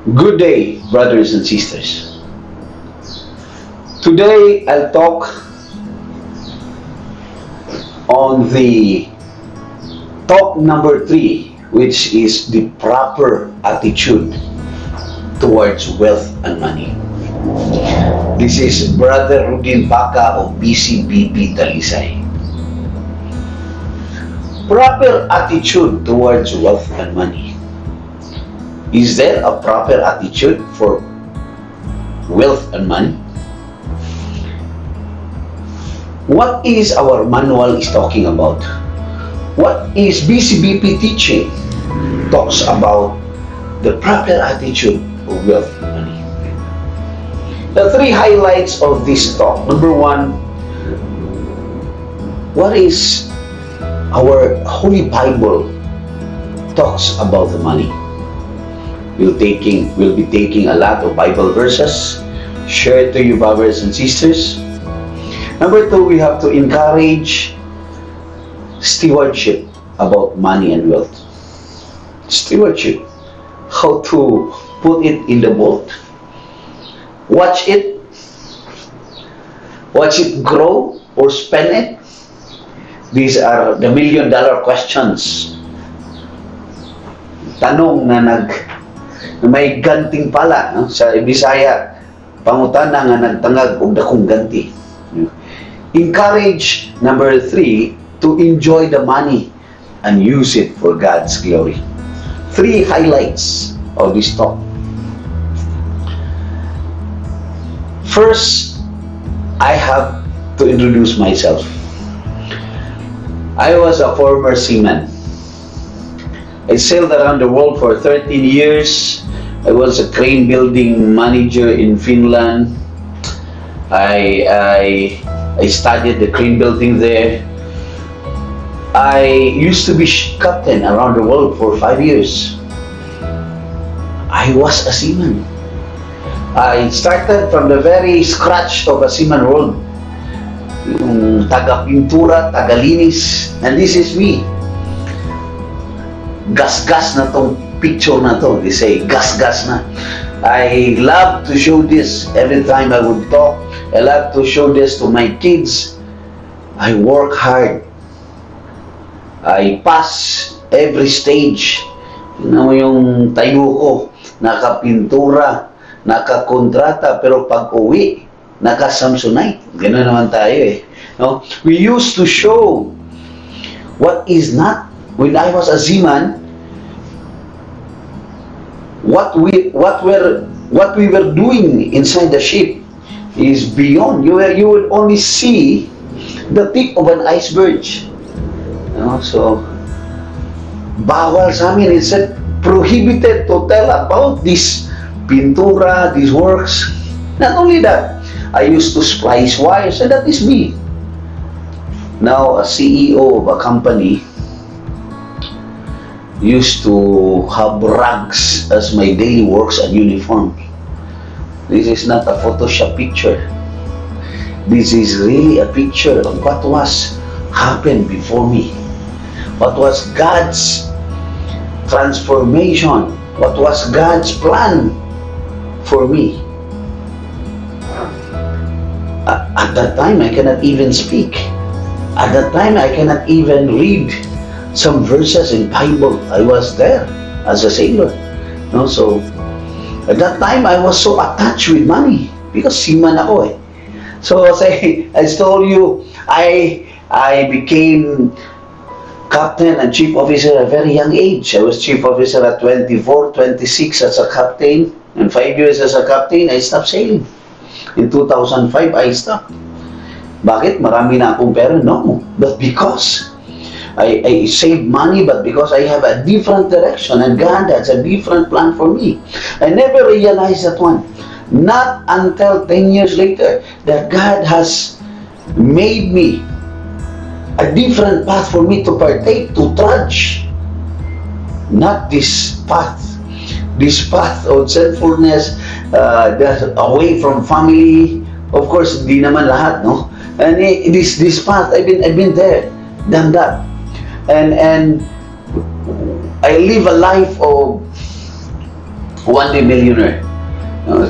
Good day, brothers and sisters. Today I'll talk on the talk number three, which is the proper attitude towards wealth and money. This is Brother Rodien Paca of BCBP Talisay. Proper attitude towards wealth and money. Is there a proper attitude for wealth and money? What is our manual is talking about? What is BCBP teaching? Talks about the proper attitude of wealth and money. The three highlights of this talk. Number one, what is our Holy Bible talks about the money. We'll taking we'll be taking a lot of Bible verses, share it to you brothers and sisters. Number two, we have to encourage stewardship about money and wealth. Stewardship. How to put it in the boat. Watch it. Watch it grow or spend it. These are the million dollar questions. Tanong na nag na may ganting pala no? sa Bisaya pangutana nga nagtangag og dakong ganti. Encourage number three to enjoy the money and use it for God's glory. Three highlights of this talk. First, I have to introduce myself. I was a former seaman. I sailed around the world for 13 years. I was a crane building manager in Finland. I, I, I studied the crane building there. I used to be captain around the world for five years. I was a seaman. I started from the very scratch of a seaman world yung mm, taga-pintura, taga-linis. And this is me. Gas-gas na tong picture na to. They say, gas-gas na. I love to show this every time I would talk. I love to show this to my kids. I work hard. I pass every stage. Tingnan mo yung tayo ko, nakapintura, nakakontrata, pero pag uwi, naka-Samsonite. Ganun naman tayo eh. No? We used to show what is not, when I was a seaman, what we what were what we were doing inside the ship is beyond. You you would only see the tip of an iceberg. No? So, bawal sa amin. It's prohibited to tell about this pintura, these works. Not only that, I used to splice wires, and that is me. Now, a CEO of a company used to have rags as my daily works and uniform. This is not a Photoshop picture. This is really a picture of what was happened before me. What was God's transformation? What was God's plan for me? At that time, I cannot even speak. At that time, I cannot even read some verses in Bible. I was there as a sailor. No, so at that time, I was so attached with money because seaman ako eh. So as I, I told you, I I became captain and chief officer at a very young age. I was chief officer at 24, 26 as a captain, and five years as a captain, I stopped sailing. In 2005, I stopped. Bakit? Marami na akong pera? No. But because I, I saved money, but because I have a different direction and God has a different plan for me. I never realized that one. Not until 10 years later that God has made me a different path for me to partake, to trudge. Not this path. This path of sinfulness, uh, away from family. Of course, hindi naman lahat, no? And this this path, I've been I've been there, done that, and and I live a life of one day millionaire.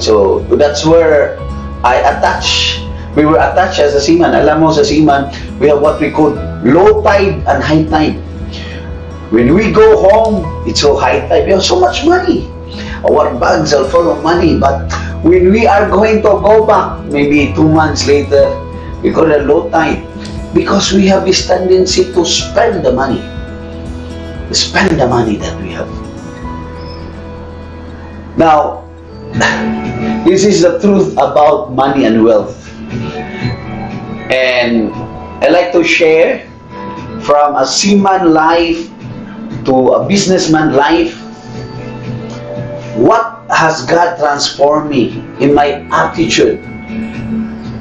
So that's where I attach. We were attached as a seaman. Alam mo sa seaman, we have what we call low tide and high tide. When we go home, it's so high tide. We have so much money. Our bags are full of money. But when we are going to go back, maybe two months later, we call it low tide. Because we have this tendency to spend the money. Spend the money that we have. Now, this is the truth about money and wealth. And I like to share from a seaman life to a businessman life what has God transformed me in my attitude.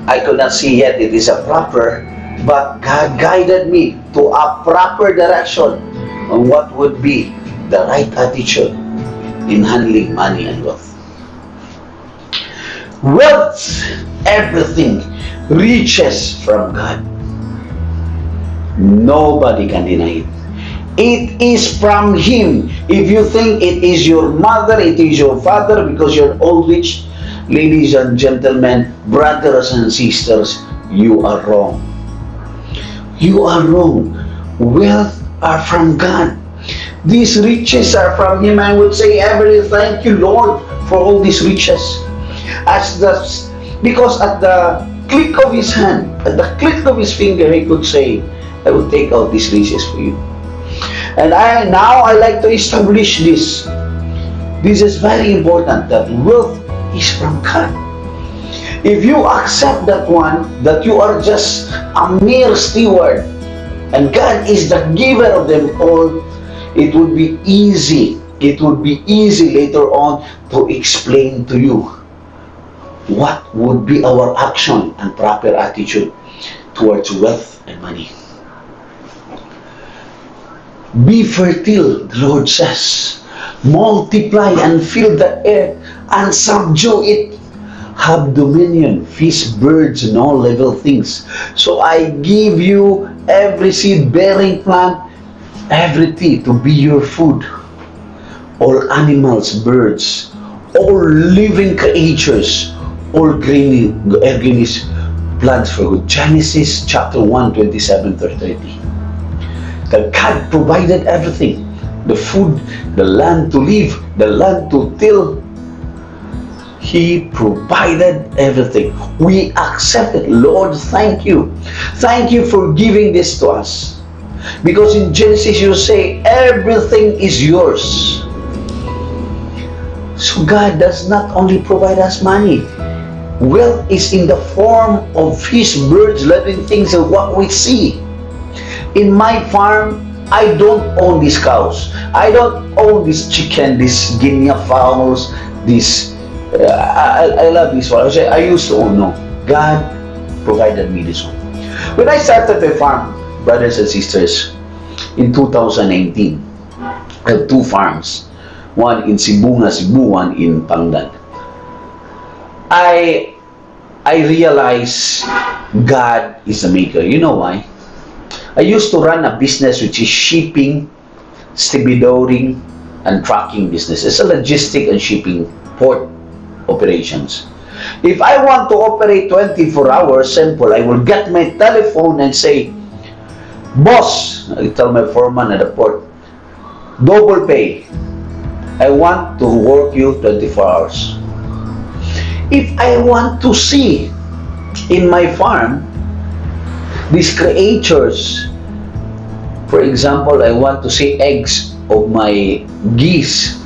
I could not see yet it is a proper, but God guided me to a proper direction on what would be the right attitude in handling money and wealth. Wealth, everything, reaches from God. Nobody can deny it. It is from Him. If you think it is your mother, it is your father, because you're all rich, ladies and gentlemen, brothers and sisters, you are wrong. You are wrong. Wealth are from God. These riches are from Him. I would say every thank you, Lord, for all these riches. As the because at the click of His hand, at the click of His finger, He could say, I will take out these riches for you. And I now I like to establish this. This is very important that wealth is from God. If you accept that one, that you are just a mere steward, and God is the giver of them all, it would be easy. It would be easy later on to explain to you what would be our action and proper attitude towards wealth and money. Be fertile, the Lord says. Multiply and fill the earth and subdue it. Have dominion, fish, birds, and all level things. So I give you every seed bearing plant, every tree to be your food. All animals, birds, all living creatures, all green, greenish plants for good. Genesis chapter 1, 27 30. That God provided everything. The food, the land to live, the land to till. He provided everything. We accept it. Lord, thank you. Thank you for giving this to us. Because in Genesis you say everything is yours. So God does not only provide us money. Wealth is in the form of fish, birds, living things, and what we see. In my farm, I don't own these cows. I don't own this chicken, these guinea fowls, this. Uh, I, I love this one. I, I used to own no. God provided me this one. When I started the farm, brothers and sisters, in 2019, I have two farms. One in Sibonga, Cebu, one in Pangan. I I realize God is the maker. You know why? I used to run a business which is shipping, stevedoring, and trucking business. It's a logistic and shipping port operations. If I want to operate 24 hours, simple, I will get my telephone and say, Boss, I tell my foreman at the port, double pay. I want to work you 24 hours. If I want to see in my farm these creatures, for example, I want to see eggs of my geese,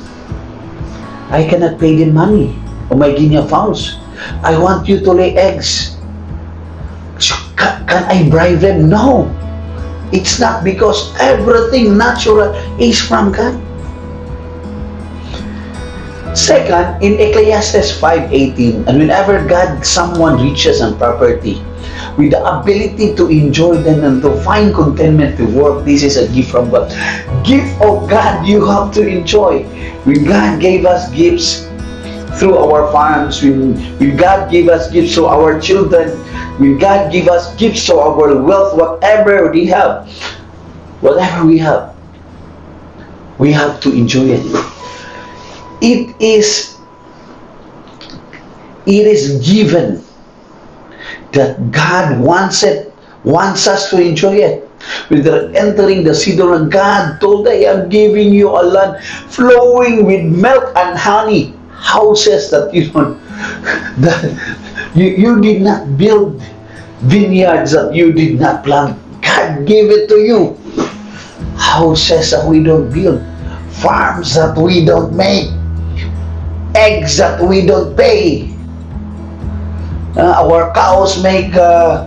I cannot pay them money or my guinea fowls. I want you to lay eggs. So, can, can I bribe them? No. It's not because everything natural is from God. Second, in Ecclesiastes 5.18, and whenever God, someone reaches on property, with the ability to enjoy them and to find contentment to work, this is a gift from God. Gift of God you have to enjoy. When God gave us gifts through our farms, when, God gave us gifts to our children, when God give us gifts to our wealth, whatever we have, whatever we have, we have to enjoy it it is it is given that God wants it, wants us to enjoy it. With entering the city of God told, I am giving you a land flowing with milk and honey. Houses that you don't, that you, you did not build vineyards that you did not plant. God gave it to you. Houses that we don't build. Farms that we don't make. Eggs that we don't pay. Uh, our cows make uh,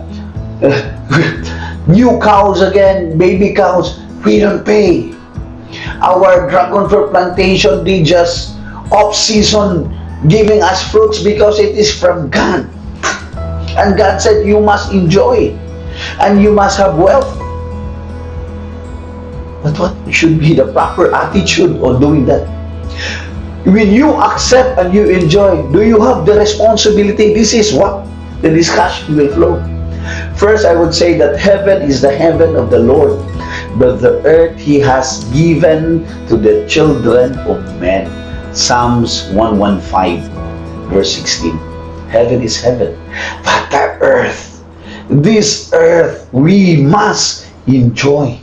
new cows again, baby cows. We don't pay. Our dragon fruit plantation, they just off-season giving us fruits because it is from God. And God said, you must enjoy and you must have wealth. But what should be the proper attitude on doing that? When you accept and you enjoy, do you have the responsibility? This is what the discussion will flow. First, I would say that heaven is the heaven of the Lord, but the earth He has given to the children of men. Psalms 115, verse 16. Heaven is heaven. But the earth, this earth, we must enjoy.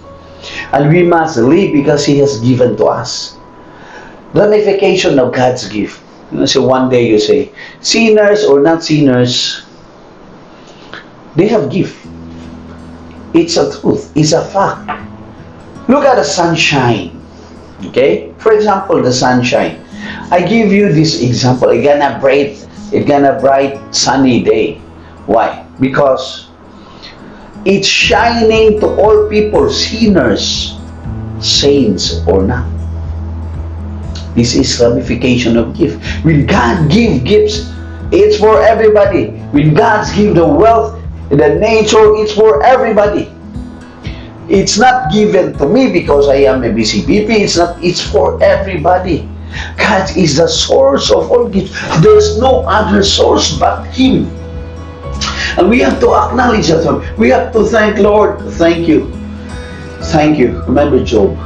And we must live because He has given to us. Ramification of God's gift. So one day you say, sinners or not sinners, they have gift. It's a truth. It's a fact. Look at the sunshine. Okay? For example, the sunshine. I give you this example. It's gonna bright, it's gonna bright sunny day. Why? Because it's shining to all people, sinners, saints or not. This is ramification of gift. When God give gifts, it's for everybody. When God give the wealth, the nature, it's for everybody. It's not given to me because I am a BCBP. It's not. It's for everybody. God is the source of all gifts. There's no other source but Him. And we have to acknowledge that. We have to thank Lord. Thank you. Thank you. Remember Job.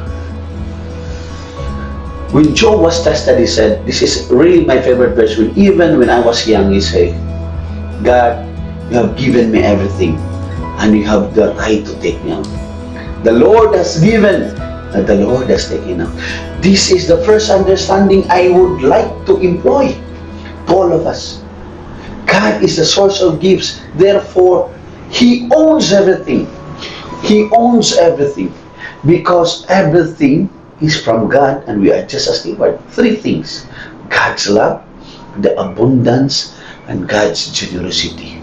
When Job was tested, he said, this is really my favorite verse. Even when I was young, he said, God, you have given me everything and you have the right to take me out. The Lord has given and the Lord has taken out. This is the first understanding I would like to employ to all of us. God is the source of gifts. Therefore, He owns everything. He owns everything. Because everything is from God and we are just a steward. Three things. God's love, the abundance, and God's generosity.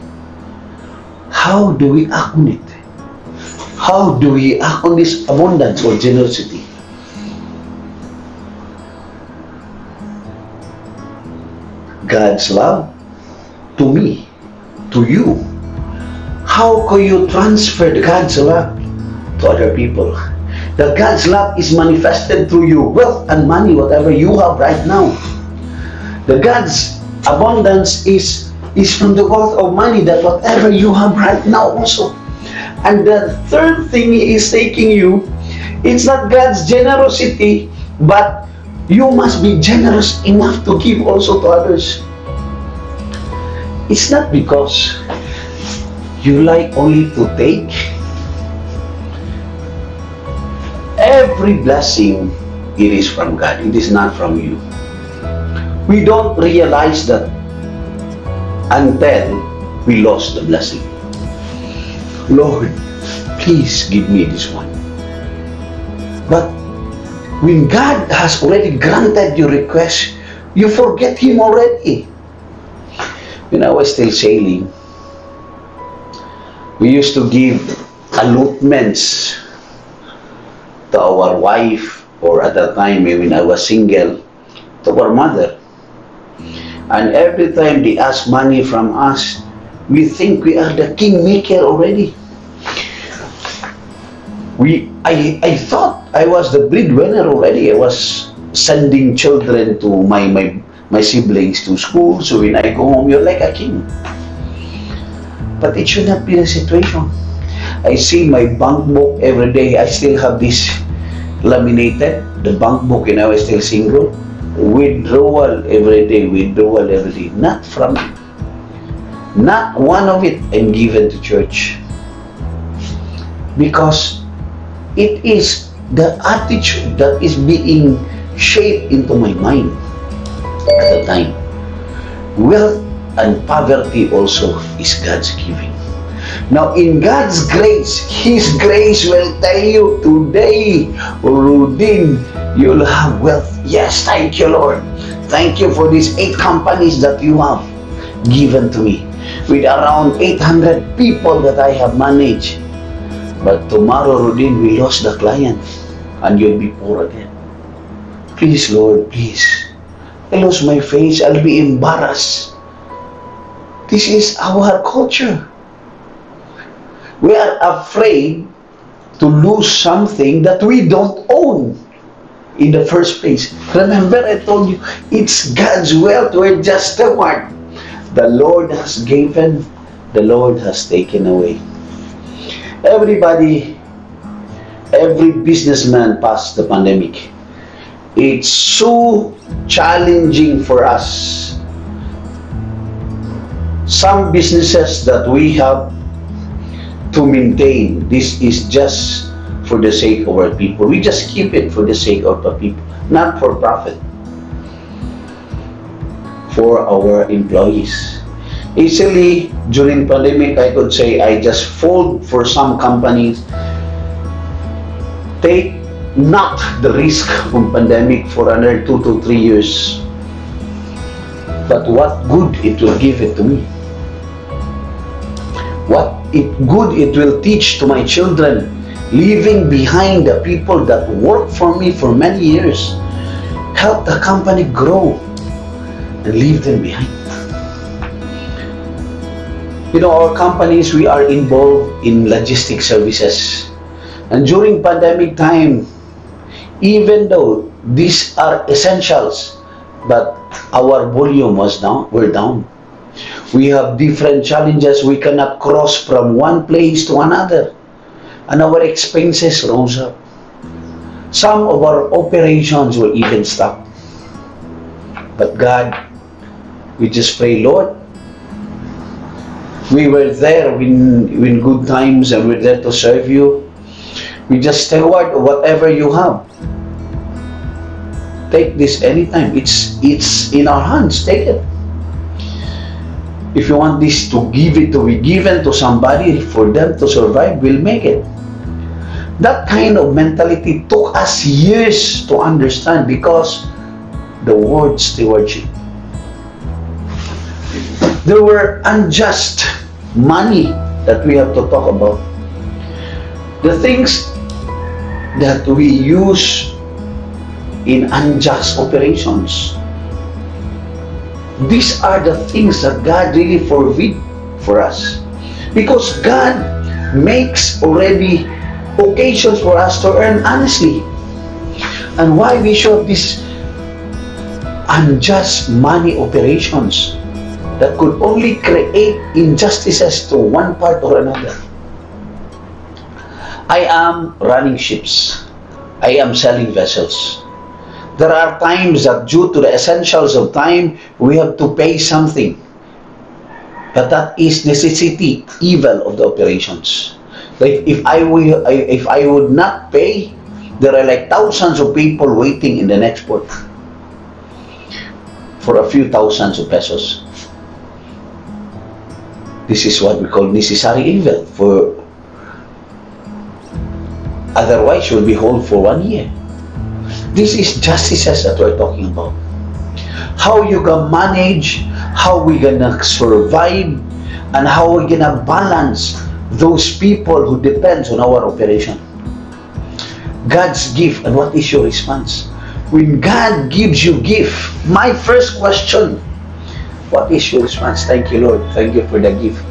How do we act on it? How do we act on this abundance or generosity? God's love to me, to you. How can you transfer God's love to other people? The God's love is manifested through your wealth and money, whatever you have right now. The God's abundance is, is from the wealth of money that whatever you have right now also. And the third thing is taking you, it's not God's generosity, but you must be generous enough to give also to others. It's not because you like only to take. Every blessing, it is from God. It is not from you. We don't realize that until we lost the blessing. Lord, please give me this one. But when God has already granted your request, you forget Him already. When I was still sailing, we used to give allotments to our wife or at that time when I was single to our mother. And every time they ask money from us, we think we are the kingmaker already. We, I, I thought I was the breadwinner already. I was sending children to my, my my siblings to school. So when I go home, you're like a king. But it should not be the situation. I see my bank book every day. I still have this laminated, the bank book, and I was still single. withdrawal every day, withdrawal every day. Not from. Not one of it am given to church. Because it is the attitude that is being shaped into my mind at the time. Wealth and poverty also is God's giving. Now, in God's grace, His grace will tell you today, Rodien, you'll have wealth. Yes, thank you, Lord. Thank you for these eight companies that you have given to me. With around 800 people that I have managed. But tomorrow, Rudin, we lost the client and you'll be poor again. Please, Lord, please. I lose my face. I'll be embarrassed. This is our culture. We are afraid to lose something that we don't own in the first place. Remember, I told you, it's God's wealth. We're just steward. The Lord has given, the Lord has taken away. Everybody, every businessman passed the pandemic. It's so challenging for us. Some businesses that we have to maintain, this is just for the sake of our people. We just keep it for the sake of the people, not for profit. For our employees. Easily, during pandemic, I could say I just fold for some companies. Take not the risk of pandemic for another two to three years. But what good it will give it to me. What it good it will teach to my children, leaving behind the people that worked for me for many years. Help the company grow and leave them behind. You know, our companies, we are involved in logistic services. And during pandemic time, even though these are essentials, but our volume was down, we're down. We have different challenges. We cannot cross from one place to another. And our expenses rose up. Some of our operations were even stopped. But God, we just pray, Lord, we were there in, when good times and we're there to serve you. We just steward whatever you have. Take this anytime. It's it's in our hands. Take it. If you want this to give it to be given to somebody for them to survive, we'll make it. That kind of mentality took us years to understand because the word stewardship. There were unjust money that we have to talk about. The things that we use in unjust operations. These are the things that God really forbid for us. Because God makes already occasions for us to earn honestly. And why we show these unjust money operations that could only create injustices to one part or another. I am running ships. I am selling vessels. There are times that due to the essentials of time, we have to pay something. But that is necessity, evil of the operations. Like if I will, if I would not pay, there are like thousands of people waiting in the next port for a few thousands of pesos. This is what we call necessary evil. For otherwise, you'll be hold for one year. This is justices that we're talking about. How you can manage, how we gonna survive, and how we gonna balance those people who depends on our operation. God's gift, and what is your response? When God gives you gift, my first question, what is your response? Thank you, Lord. Thank you for the gift.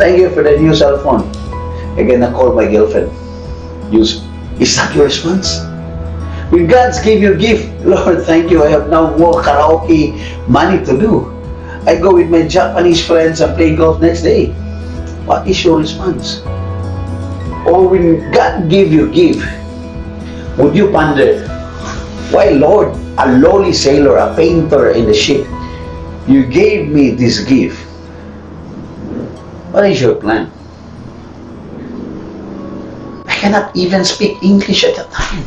Thank you for the new cell phone. I'm gonna call my girlfriend. Use. Is that your response? When God's give you a gift, Lord, thank you. I have now more karaoke money to do. I go with my Japanese friends and play golf next day. What is your response? Or when God give you a gift, would you ponder? Why, Lord, a lowly sailor, a painter in the ship, you gave me this gift. What is your plan? I cannot even speak English at the time.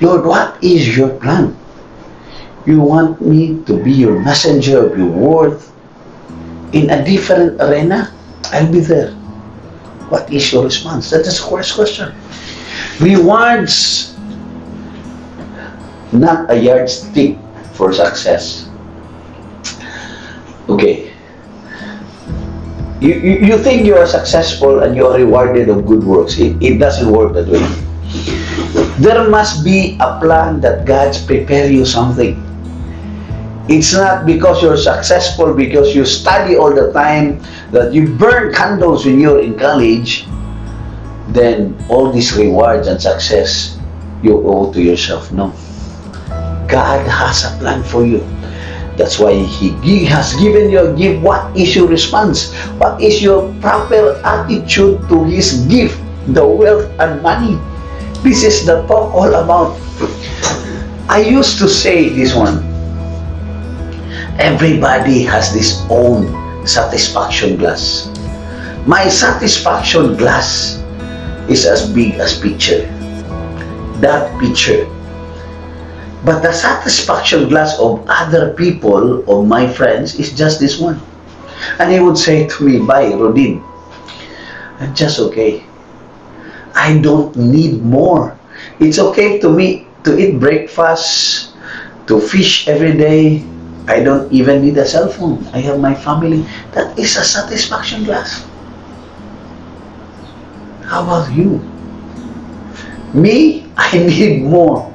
Lord, what is your plan? You want me to be your messenger of your word in a different arena? I'll be there. What is your response? That is the first question. Rewards, not a yardstick for success. Okay. You, you, you think you are successful and you are rewarded of good works. It, it doesn't work that way. There must be a plan that God's prepare you something. It's not because you're successful, because you study all the time, that you burn candles when you're in college, then all these rewards and success you owe to yourself. No. God has a plan for you. That's why He has given you a gift. What is your response? What is your proper attitude to His gift, the wealth and money? This is the talk all about. I used to say this one. Everybody has this own satisfaction glass. My satisfaction glass is as big as picture. That picture. But the satisfaction glass of other people, of my friends, is just this one. And he would say to me, Bye, Rodien. I'm just okay. I don't need more. It's okay to me to eat breakfast, to fish every day, I don't even need a cell phone. I have my family. That is a satisfaction glass. How about you? Me, I need more.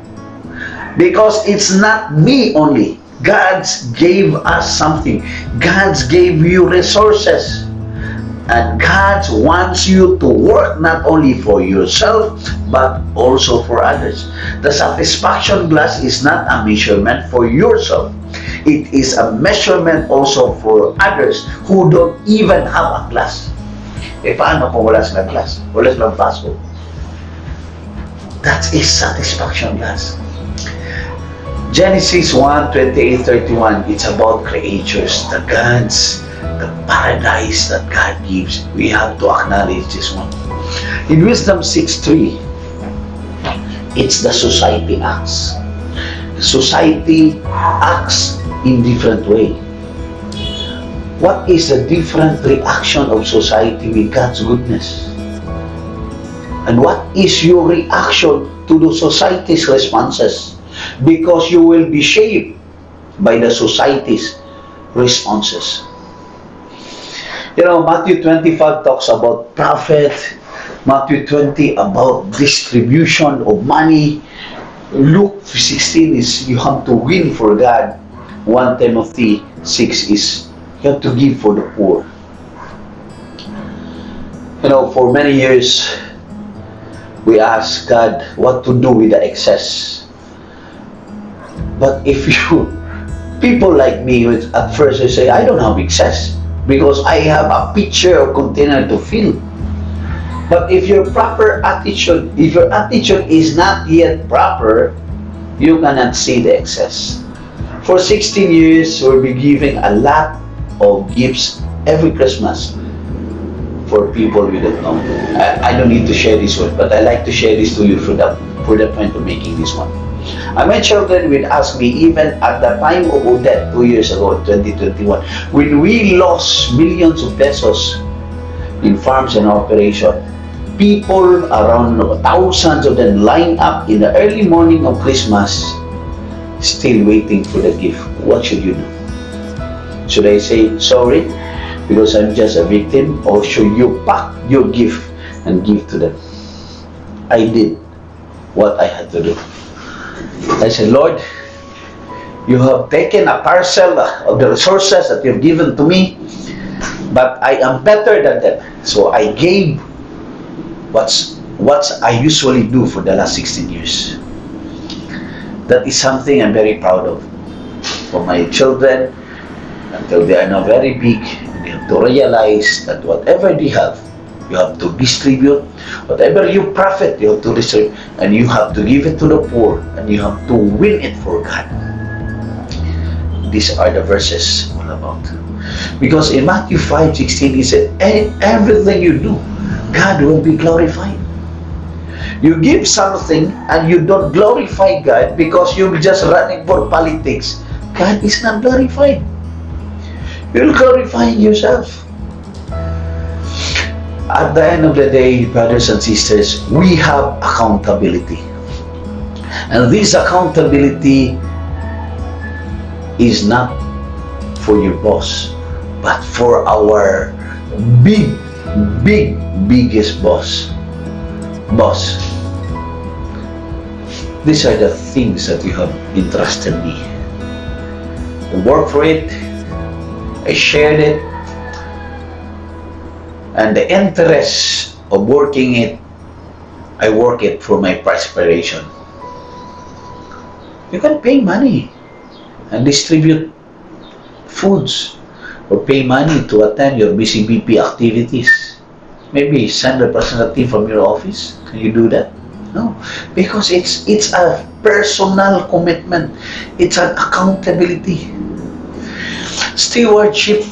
Because it's not me only. God's gave us something. God's gave you resources. And God wants you to work not only for yourself, but also for others. The satisfaction glass is not a measurement for yourself. It is a measurement also for others who don't even have a glass. Eh, paano kung wala silang glass? Wala silang vaso? That is satisfaction glass. Genesis 1, 28, 31, it's about creatures, the gods, the paradise that God gives. We have to acknowledge this one. In Wisdom 6.3, it's the society acts. Society acts in different way. What is the different reaction of society with God's goodness? And what is your reaction to the society's responses? Because you will be shaped by the society's responses. You know, Matthew 25 talks about profit. Matthew 20 about distribution of money. Luke 16 is you have to win for God. 1 Timothy 6 is you have to give for the poor. You know, for many years, we ask God what to do with the excess. But if you, people like me, at first they say, I don't have excess because I have a pitcher or container to fill. But if your proper attitude, if your attitude is not yet proper, you cannot see the excess. For 16 years, we'll be giving a lot of gifts every Christmas for people we don't know. I, I don't need to share this one, but I like to share this to you for the, for the point of making this one. And my children will ask me, even at the time of Odette, two years ago, 2021, when we lost millions of pesos in farms and operation, people around thousands of them lined up in the early morning of Christmas, still waiting for the gift. What should you do? Should I say sorry because I'm just a victim, or should you pack your gift and give to them? I did what I had to do. I said, Lord, you have taken a parcel of the resources that you've given to me, but I am better than them. So I gave what's what I usually do for the last 16 years. That is something I'm very proud of. For my children, until they are now very big, they have to realize that whatever they have, You have to distribute. Whatever you profit, you have to distribute. And you have to give it to the poor. And you have to win it for God. These are the verses all about. Because in Matthew 5, 16, he said, everything you do, God will be glorified. You give something and you don't glorify God because you're just running for politics. God is not glorified. you're glorifying yourself. At the end of the day, brothers and sisters, we have accountability. And this accountability is not for your boss, but for our big, big, biggest boss. Boss. These are the things that you have entrusted me. I work for it, I shared it, and the interest of working it, I work it for my perspiration. You can pay money and distribute foods or pay money to attend your BCBP activities. Maybe send a representative from your office. Can you do that? No, because it's it's a personal commitment. It's an accountability. Stewardship.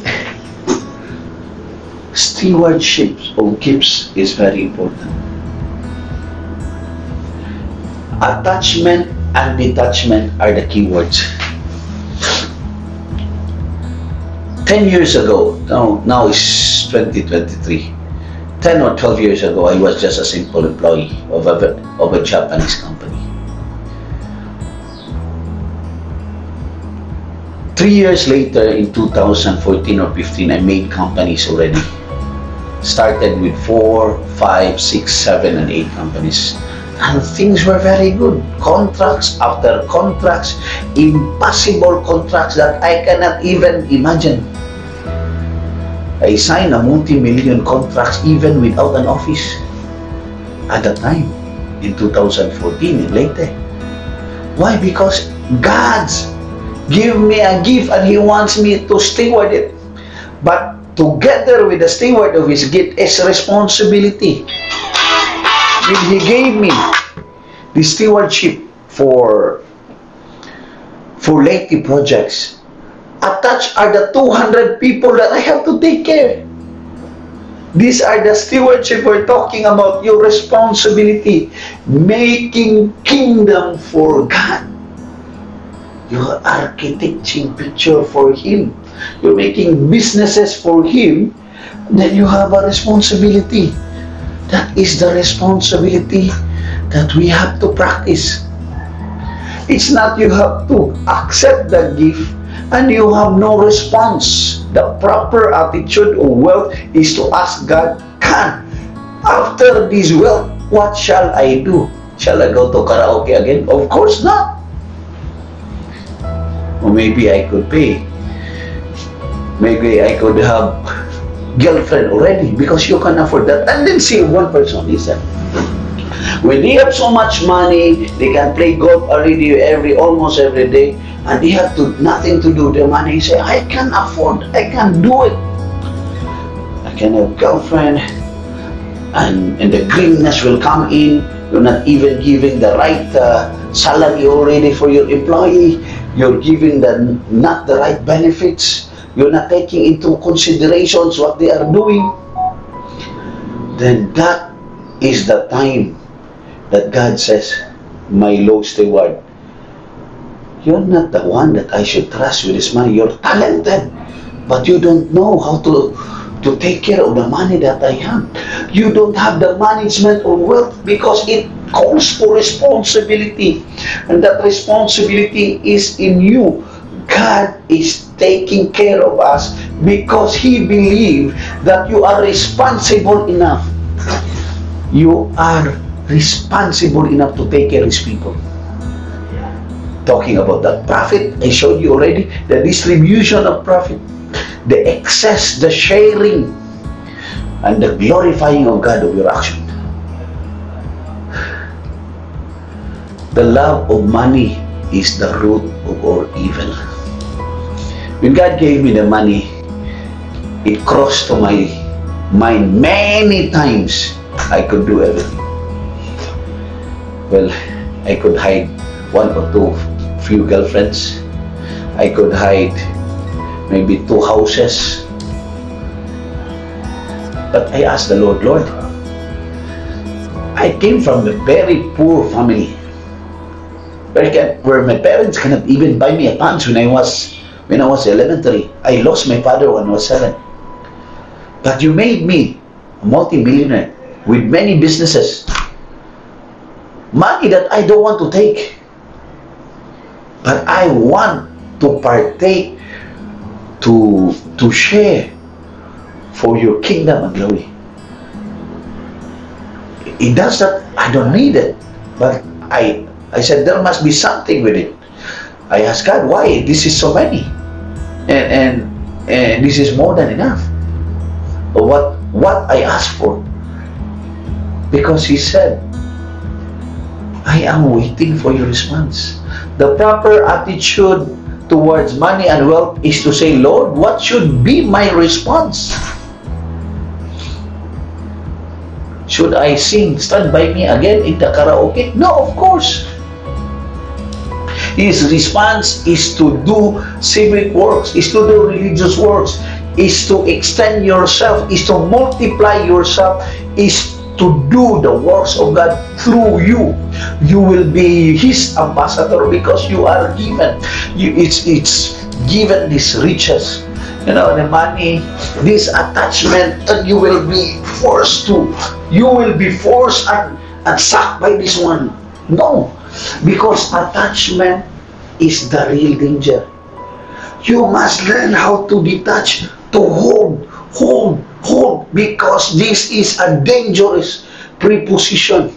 Stewardship of gifts is very important. Attachment and detachment are the key words. 10 years ago, now, now it's 2023, 10 or 12 years ago, I was just a simple employee of a, of a Japanese company. Three years later, in 2014 or 15, I made companies already. Started with four, five, six, seven, and eight companies. And things were very good. Contracts after contracts, impossible contracts that I cannot even imagine. I signed a multi-million contracts even without an office at that time in 2014 in Leyte. Why? Because God's give me a gift and He wants me to steward it. But together with the steward of His gift is responsibility. He gave me the stewardship for for Leyte projects attached are the 200 people that I have to take care. These are the stewardship we're talking about, your responsibility, making kingdom for God. You're architecting picture for Him. You're making businesses for Him. Then you have a responsibility. That is the responsibility that we have to practice. It's not you have to accept the gift and you have no response. The proper attitude of wealth is to ask God, God, after this wealth, what shall I do? Shall I go to karaoke again? Of course not. Or maybe I could pay. Maybe I could have girlfriend already because you can afford that. And then see one person is when they have so much money, they can play golf already every almost every day and they have to nothing to do with their money. Say, I can afford, I can do it. I can have girlfriend, and, and the greenness will come in. You're not even giving the right uh, salary already for your employee. You're giving them not the right benefits. You're not taking into considerations what they are doing. Then that is the time that God says, my low steward, you're not the one that I should trust with this money. You're talented, but you don't know how to to take care of the money that I have. You don't have the management of wealth because it calls for responsibility. And that responsibility is in you. God is taking care of us because He believes that you are responsible enough. You are responsible enough to take care of His people talking about that profit. I showed you already the distribution of profit, the excess, the sharing, and the glorifying of God of your action. The love of money is the root of all evil. When God gave me the money, it crossed to my mind many times I could do everything. Well, I could hide one or two few girlfriends. I could hide maybe two houses. But I asked the Lord, Lord, I came from a very poor family where, where my parents cannot even buy me a pants when I was when I was elementary. I lost my father when I was seven. But you made me a multi-millionaire with many businesses. Money that I don't want to take. But I want to partake, to, to share for your kingdom and glory. It does that, I don't need it. But I, I said, there must be something with it. I asked God, why? This is so many. And, and, and this is more than enough. But what, what I asked for. Because He said, I am waiting for your response. The proper attitude towards money and wealth is to say, Lord, what should be my response? Should I sing Stand By Me again in the karaoke? No, of course. His response is to do civic works, is to do religious works, is to extend yourself, is to multiply yourself, is to do the works of God through you. You will be His ambassador because you are given. You, it's, it's given these riches you know, the money, this attachment, and you will be forced to, you will be forced and, and sucked by this one. No, because attachment is the real danger. You must learn how to detach, to hold, hold, hold, because this is a dangerous preposition.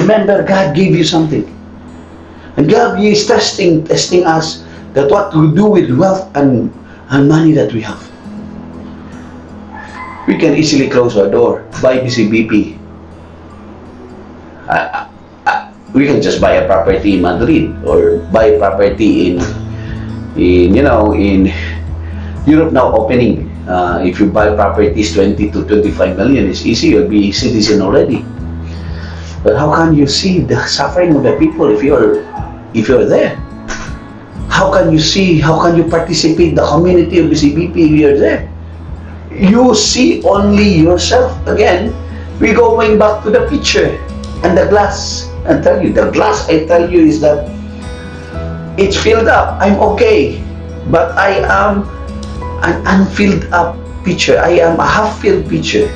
Remember, God gave you something. And God is testing, testing us that what we do with wealth and and money that we have. We can easily close our door, buy BCBP. Uh, we can just buy a property in Madrid or buy property in, in you know, in Europe now opening. Uh, if you buy properties 20 to 25 million, it's easy. You'll be citizen already. But how can you see the suffering of the people if you're if you're there? How can you see, how can you participate the community of BCBP if you're there? You see only yourself. Again, we're going back to the picture and the glass. I tell you, the glass I tell you is that it's filled up. I'm okay. But I am an unfilled up picture. I am a half-filled picture.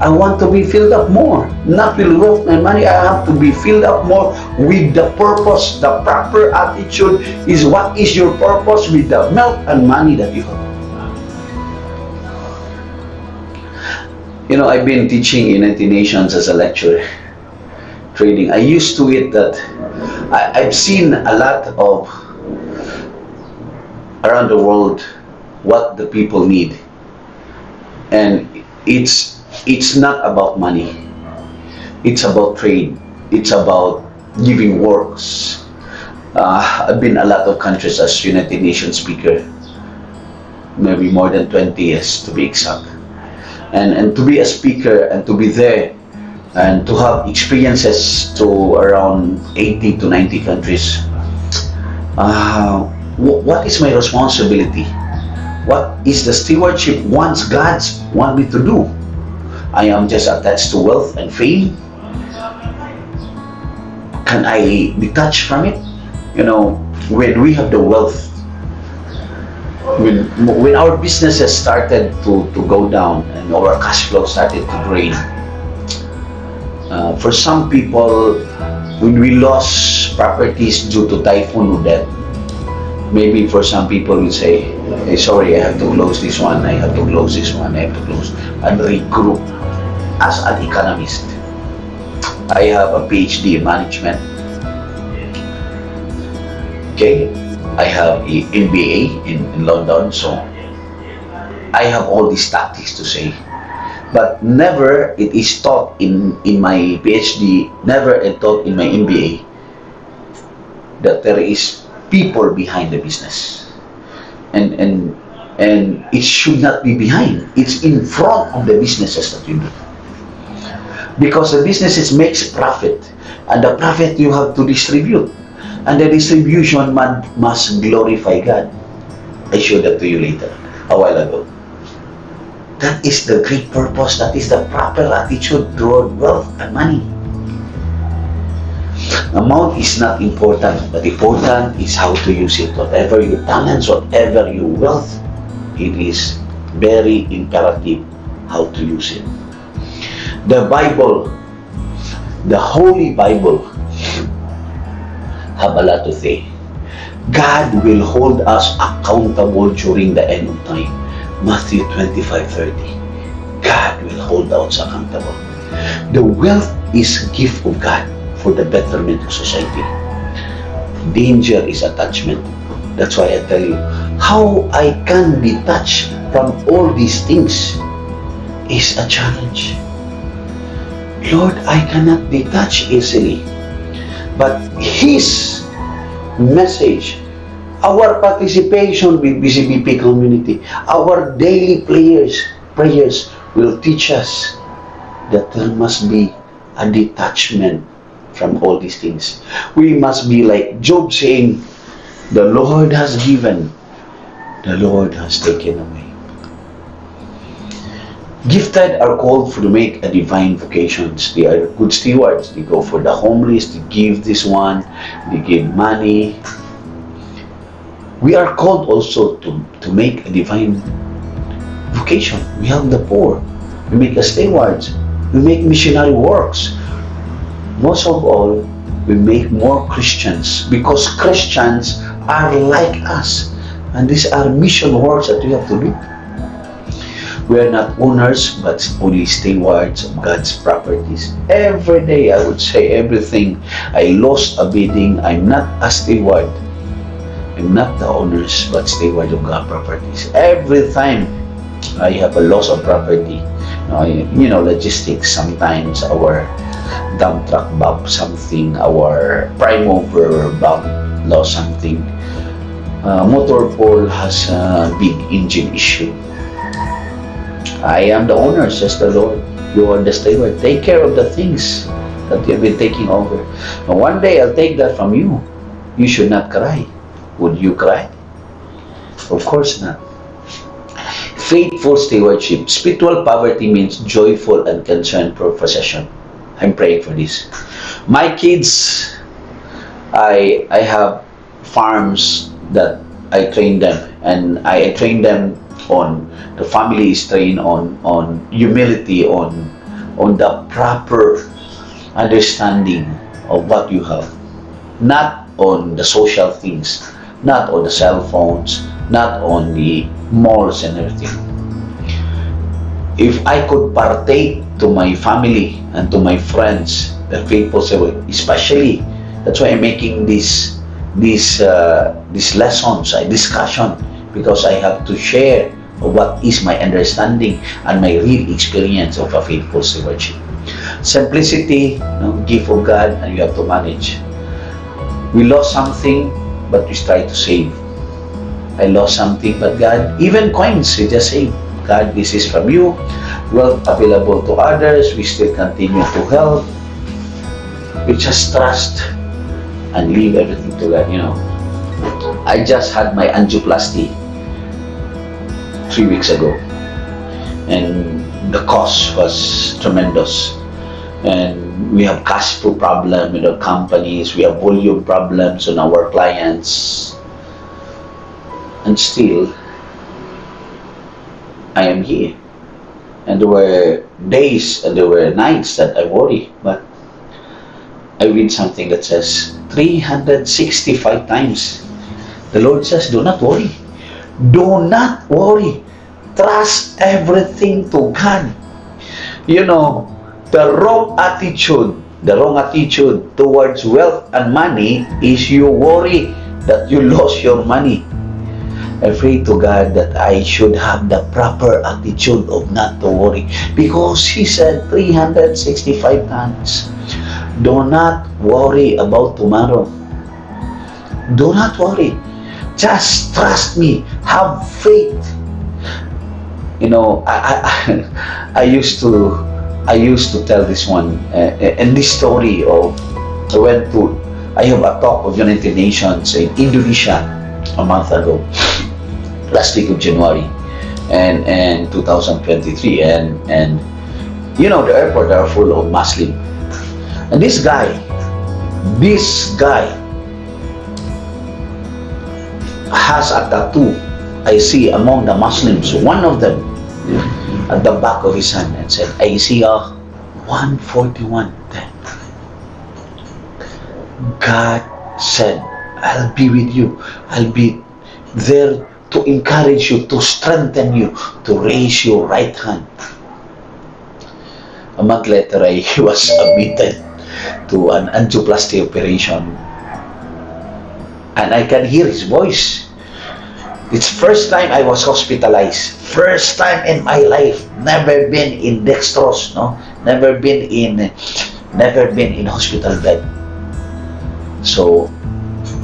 I want to be filled up more. Not with wealth and money. I have to be filled up more with the purpose. The proper attitude is what is your purpose with the wealth and money that you have. You know, I've been teaching in United Nations as a lecturer, trading. I used to it that I, I've seen a lot of around the world what the people need. And it's it's not about money. It's about trade. It's about giving works. Uh, I've been a lot of countries as United Nations speaker, maybe more than 20 years to be exact. And, and to be a speaker and to be there and to have experiences to around 80 to 90 countries. Uh, what is my responsibility? What is the stewardship once God's want me to do? I am just attached to wealth and fame? Can I detach from it? You know, when we have the wealth, when, when our businesses started to, to go down and our cash flow started to drain, uh, for some people, when we lost properties due to typhoon or death, maybe for some people will say, hey, sorry, I have to close this one, I have to close this one, I have to close, and regroup as an economist. I have a PhD in management. Okay, I have an MBA in, in London, so I have all these tactics to say. But never it is taught in, in my PhD, never it taught in my MBA that there is people behind the business. And, and And it should not be behind. It's in front of the businesses that you do. Because the businesses makes profit. And the profit you have to distribute. And the distribution must glorify God. I showed that to you later, a while ago. That is the great purpose. That is the proper attitude toward wealth and money. Amount is not important, but important is how to use it. Whatever your talents, whatever your wealth, it is very imperative how to use it. The Bible, the Holy Bible, have a lot to say. God will hold us accountable during the end of time. Matthew 25, 30. God will hold us accountable. The wealth is gift of God for the betterment of society. Danger is attachment. That's why I tell you, how I can detach from all these things is a challenge. Lord, I cannot detach easily. But His message, our participation with BCBP community, our daily prayers, prayers will teach us that there must be a detachment from all these things. We must be like Job saying, The Lord has given, the Lord has taken away. Gifted are called for to make a divine vocations. They are good stewards. They go for the homeless, they give this one, they give money. We are called also to, to make a divine vocation. We help the poor. We make a stewards. We make missionary works. Most of all, we make more Christians because Christians are like us. And these are mission works that we have to do. We are not owners, but only stewards of God's properties. Every day, I would say everything. I lost a bidding. I'm not a steward. I'm not the owners, but steward of God's properties. Every time I have a loss of property, you know, logistics, sometimes our dump truck bump something, our prime mover bump lost something. Uh, motor pole has a big engine issue I am the owner, says the Lord. You are the steward. Take care of the things that you have been taking over. One day I'll take that from you. You should not cry. Would you cry? Of course not. Faithful stewardship. Spiritual poverty means joyful and concerned for possession. I'm praying for this. My kids, I I have farms that I train them and I train them on the family is trained on on humility on on the proper understanding of what you have not on the social things not on the cell phones not on the malls and everything if I could partake to my family and to my friends the faithful especially that's why I'm making this these uh, these lessons, a discussion because I have to share what is my understanding and my real experience of a faithful stewardship. Simplicity, you know, gift of God, and you have to manage. We lost something, but we try to save. I lost something, but God, even coins, we just say, God, this is from you. Wealth available to others, we still continue to help. We just trust and leave everything to God, you know. I just had my angioplasty three weeks ago. And the cost was tremendous. And we have cash flow problem with our companies, we have volume problems on our clients. And still, I am here. And there were days and there were nights that I worry, but I read something that says 365 times. The Lord says, do not worry. Do not worry. Trust everything to God. You know, the wrong attitude, the wrong attitude towards wealth and money is you worry that you lost your money. I pray to God that I should have the proper attitude of not to worry. Because He said 365 times, do not worry about tomorrow. Do not worry. Just trust me. Have faith you know, I, I, I used to, I used to tell this one, uh, and this story of, I went to, I have a talk of United Nations in Indonesia a month ago, last week of January, and and 2023, and and you know the airport are full of Muslim, and this guy, this guy has a tattoo I see among the Muslims, one of them at the back of his hand and said, I a 141 then. God said, I'll be with you. I'll be there to encourage you, to strengthen you, to raise your right hand. A month later, I was admitted to an angioplasty operation. And I can hear his voice it's first time I was hospitalized. First time in my life. Never been in dextrose, no? Never been in, never been in hospital bed. So,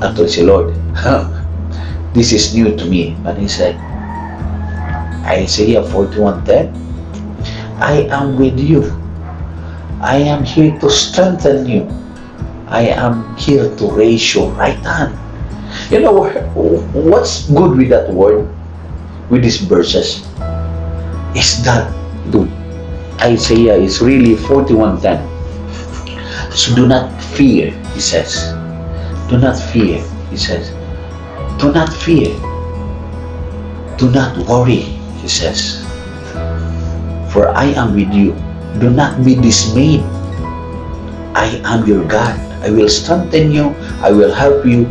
I told the Lord, this is new to me. But he said, Isaiah 41.10, I am with you. I am here to strengthen you. I am here to raise your right hand you know, what's good with that word, with these verses, is that, dude, Isaiah is really 41.10. So do not fear, he says. Do not fear, he says. Do not fear. Do not worry, he says. For I am with you. Do not be dismayed. I am your God. I will strengthen you. I will help you.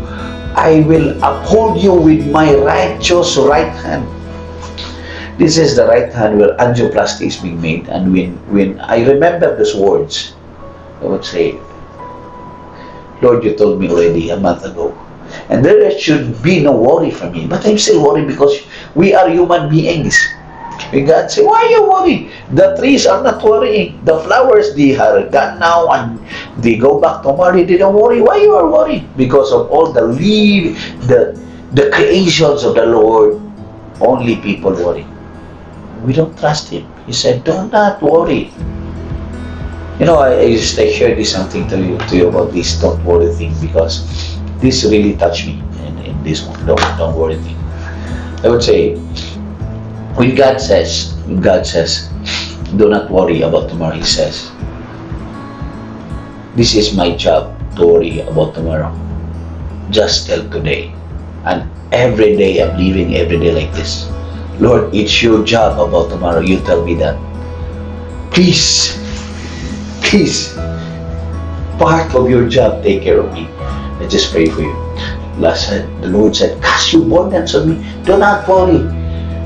I will uphold you with my righteous right hand. This is the right hand where angioplasty is being made. And when, when I remember those words, I would say, Lord, you told me already a month ago. And there should be no worry for me. But I'm still worried because we are human beings. And God say, why are you worried? The trees are not worrying. The flowers, they are gone now and they go back tomorrow. They don't worry. Why you are worried? Because of all the leave, the, the creations of the Lord, only people worry. We don't trust Him. He said, do not worry. You know, I, I just I shared this something to you, to you about this don't worry thing because this really touched me in, in this one. Don't, don't worry thing. I would say, when God says, God says, do not worry about tomorrow, He says, this is my job to worry about tomorrow. Just tell today. And every day I'm living every day like this. Lord, it's your job about tomorrow. You tell me that. Please, please, part of your job, take care of me. I just pray for you. Last the Lord said, cast your burdens on me. Do not worry.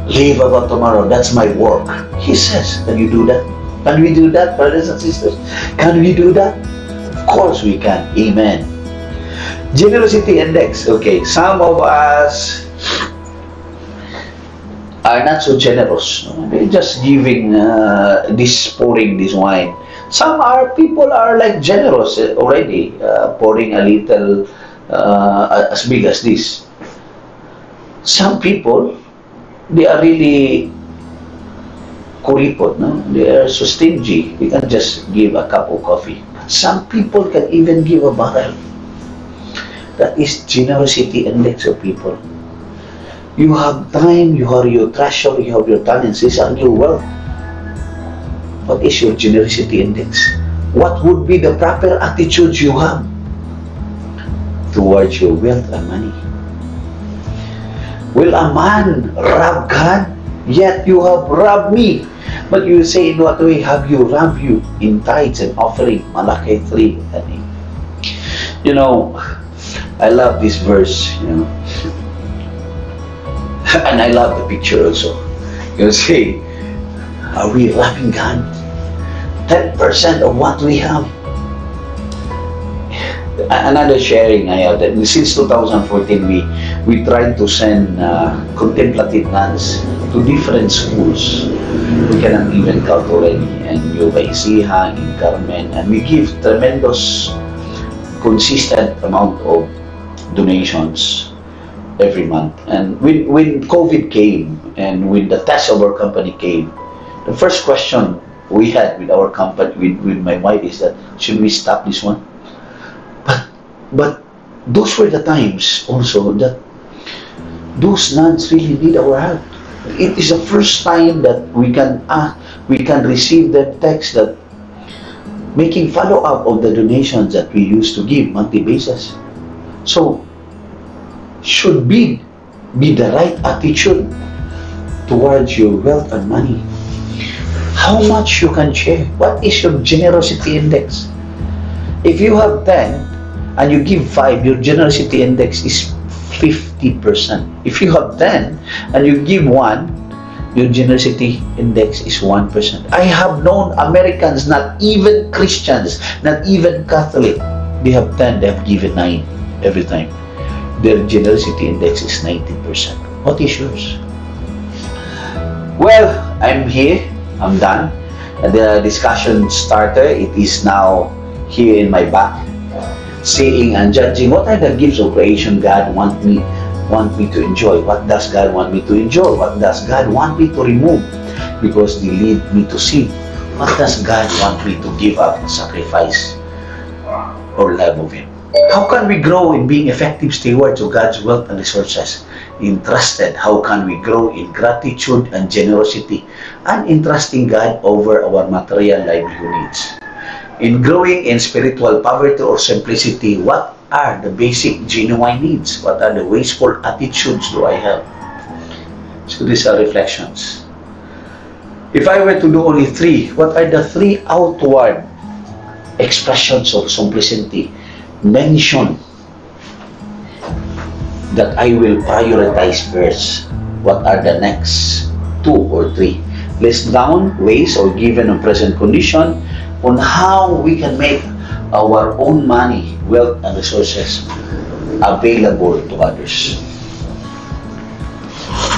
Live about tomorrow. That's my work. He says, can you do that? Can we do that, brothers and sisters? Can we do that? Of course we can. Amen. Generosity index. Okay, some of us are not so generous. They're just giving uh, this, pouring this wine. Some are people are like generous already, uh, pouring a little uh, as big as this. Some people they are really kuripot, no? They are so stingy. They can just give a cup of coffee. Some people can even give a barrel. That is generosity index of people. You have time, you have your treasure, you have your talents, these are your wealth. What is your generosity index? What would be the proper attitude you have towards your wealth and money? Will a man rob God? Yet you have robbed me. But you say, in what way have you robbed you? In tithes and offering. Malachi 3. You know, I love this verse, you know. and I love the picture also. You say, are we loving God? 10% of what we have another sharing I have that since 2014 we we tried to send uh, contemplative nuns to different schools. We cannot even count already and Yuba Isiha, in Carmen and we give tremendous consistent amount of donations every month. And when, when COVID came and when the test of our company came, the first question we had with our company, with, with my wife, is that should we stop this one? But but those were the times also that those nuns really need our help. It is the first time that we can uh, we can receive the text that making follow up of the donations that we used to give monthly basis. So should be be the right attitude towards your wealth and money. How much you can share? What is your generosity index? If you have 10 and you give 5, your generosity index is 50%. If you have 10 and you give 1, your generosity index is 1%. I have known Americans, not even Christians, not even Catholic, they have 10, they have given 9 every time. Their generosity index is 90%. What is yours? Well, I'm here I'm done. The discussion starter, it is now here in my back, saying and judging what are the gifts of creation God want me want me to enjoy. What does God want me to enjoy? What does God want me to remove? Because they lead me to sin. What does God want me to give up sacrifice or love of Him? How can we grow in being effective stewards of God's wealth and resources? Entrusted, how can we grow in gratitude and generosity and entrusting God over our material livelihood needs? In growing in spiritual poverty or simplicity, what are the basic genuine needs? What are the wasteful attitudes do I have? So these are reflections. If I were to do only three, what are the three outward expressions of simplicity mentioned that I will prioritize first? What are the next two or three? List down ways or given a present condition on how we can make our own money, wealth, and resources available to others.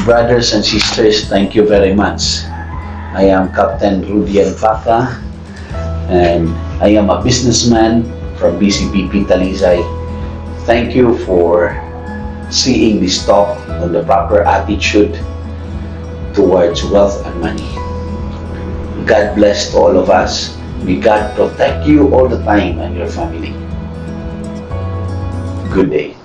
Brothers and sisters, thank you very much. I am Captain Rodien Paca and I am a businessman from BCBP Talisay. Thank you for seeing this talk on the proper attitude towards wealth and money. God bless all of us. May God protect you all the time and your family. Good day.